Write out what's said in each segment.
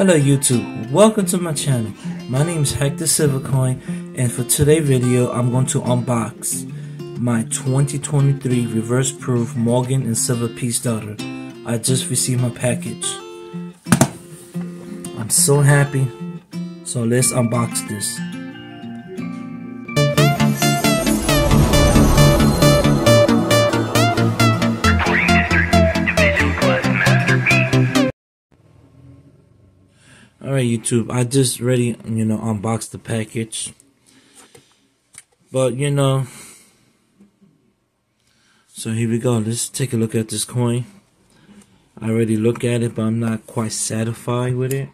Hello YouTube, welcome to my channel. My name is Hector Silvercoin and for today's video I'm going to unbox my 2023 reverse proof Morgan and Silver Peace dollar. I just received my package. I'm so happy. So let's unbox this. Alright YouTube, I just ready, you know, unboxed the package. But, you know, so here we go. Let's take a look at this coin. I already look at it, but I'm not quite satisfied with it.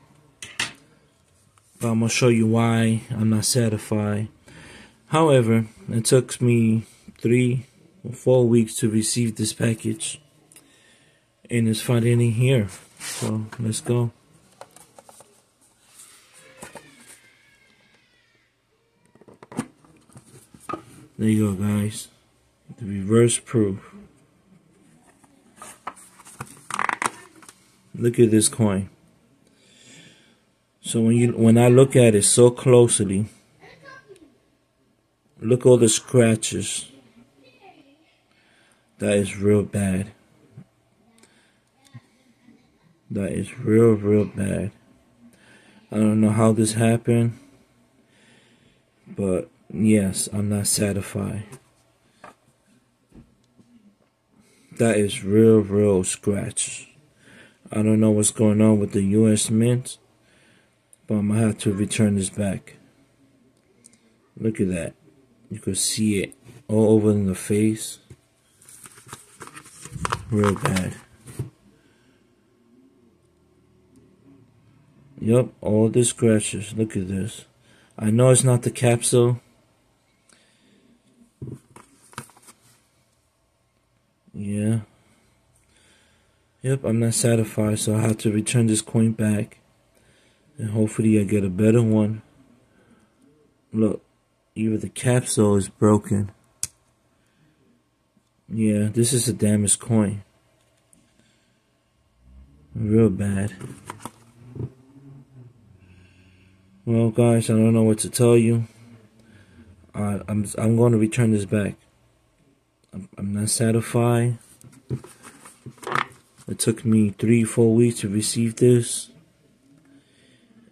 But I'm going to show you why I'm not satisfied. However, it took me three or four weeks to receive this package. And it's finally here. So, let's go. There you go, guys. The reverse proof. Look at this coin. So when you when I look at it so closely, look all the scratches. That is real bad. That is real, real bad. I don't know how this happened, but Yes, I'm not satisfied. That is real, real scratch. I don't know what's going on with the U.S. Mint, but I'm gonna have to return this back. Look at that. You can see it all over in the face. Real bad. Yep, all the scratches. Look at this. I know it's not the capsule Yeah. Yep, I'm not satisfied, so I have to return this coin back. And hopefully I get a better one. Look, even the capsule is broken. Yeah, this is a damaged coin. Real bad. Well, guys, I don't know what to tell you. I, I'm I'm going to return this back. I'm not satisfied. It took me three, four weeks to receive this.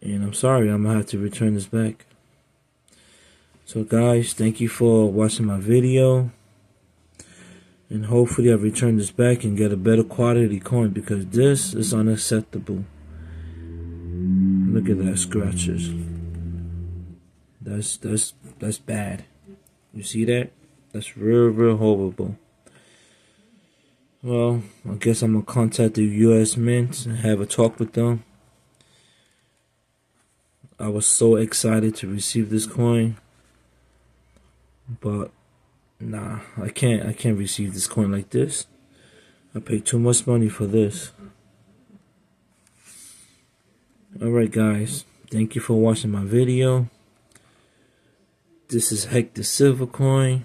And I'm sorry, I'm gonna have to return this back. So guys, thank you for watching my video. And hopefully I return this back and get a better quality coin because this is unacceptable. Look at that scratches. That's that's that's bad. You see that? That's real, real horrible. Well, I guess I'm gonna contact the U.S. Mint and have a talk with them. I was so excited to receive this coin, but nah, I can't. I can't receive this coin like this. I paid too much money for this. Alright guys, thank you for watching my video. This is Hector Silvercoin.